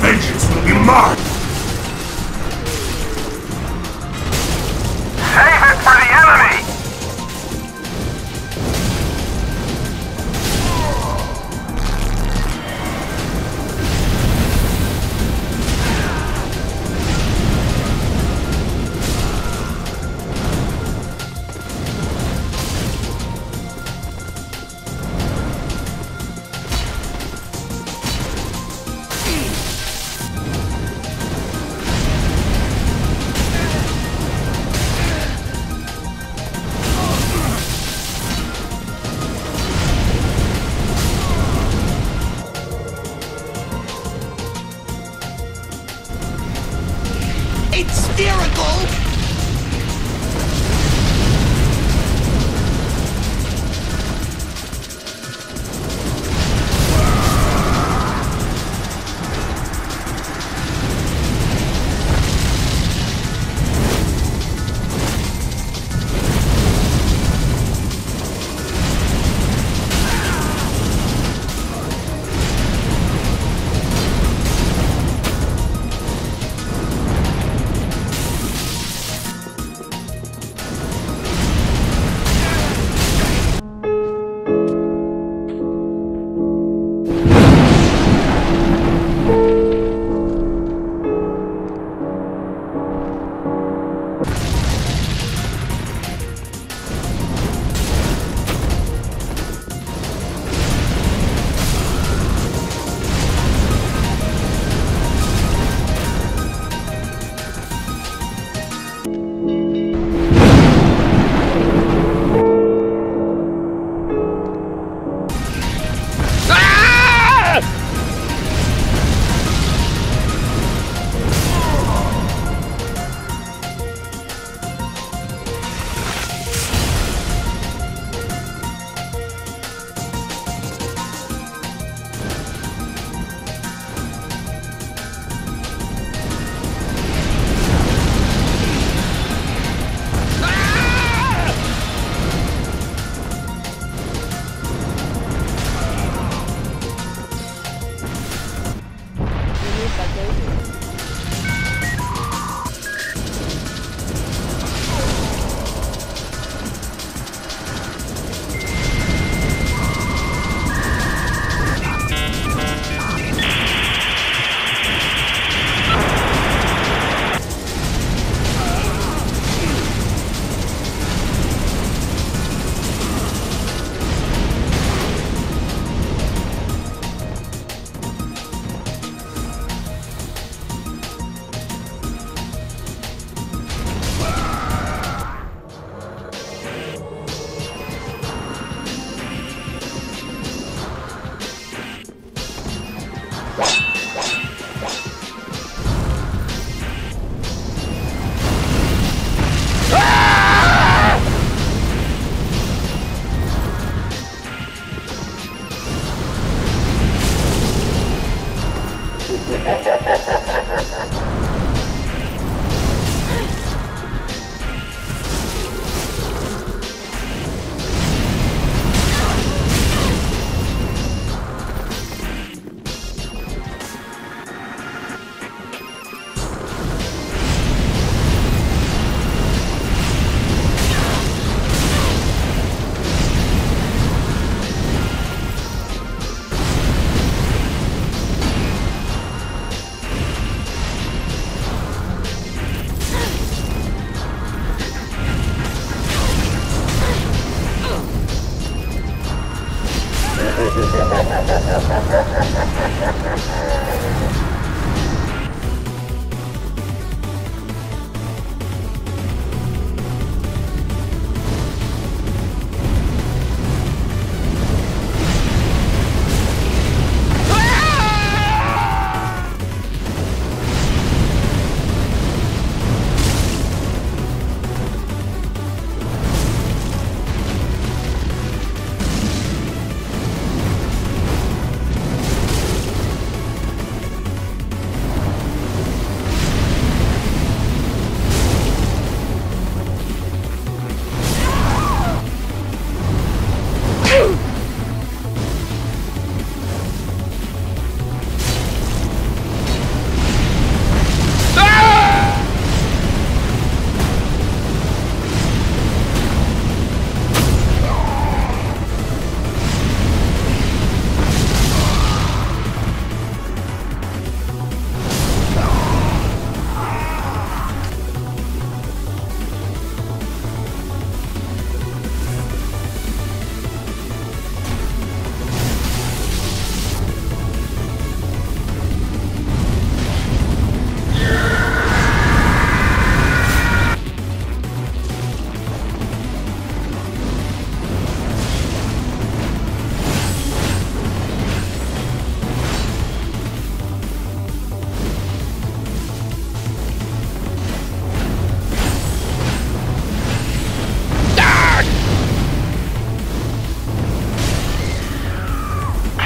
Vengeance will be mine! Yeah.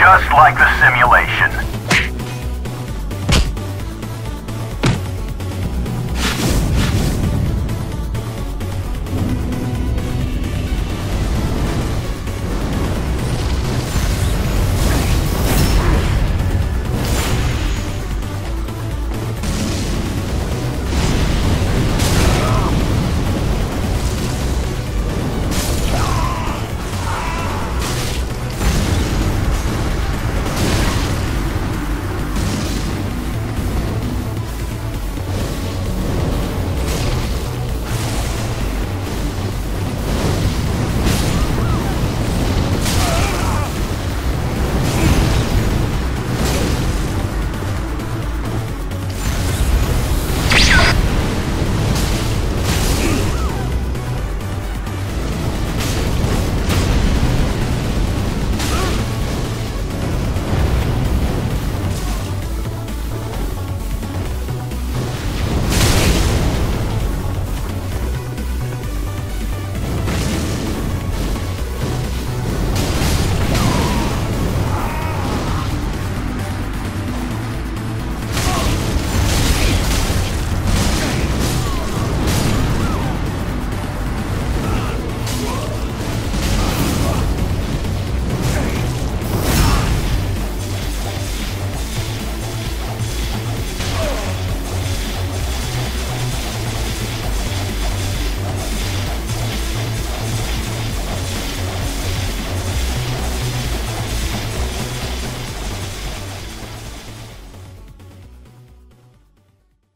Just like the simulation.